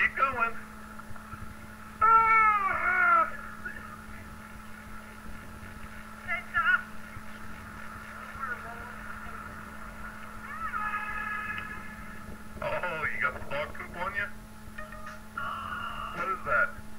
Keep going. Oh, you got the dog poop on you? What is that?